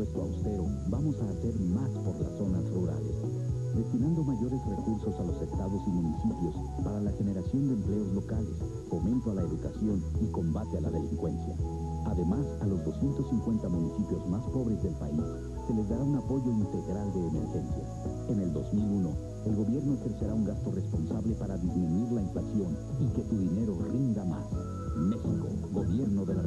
presupuesto austero, vamos a hacer más por las zonas rurales, destinando mayores recursos a los estados y municipios para la generación de empleos locales, fomento a la educación y combate a la delincuencia. Además, a los 250 municipios más pobres del país se les dará un apoyo integral de emergencia. En el 2001, el gobierno ejercerá un gasto responsable para disminuir la inflación y que tu dinero rinda más. México, Gobierno de la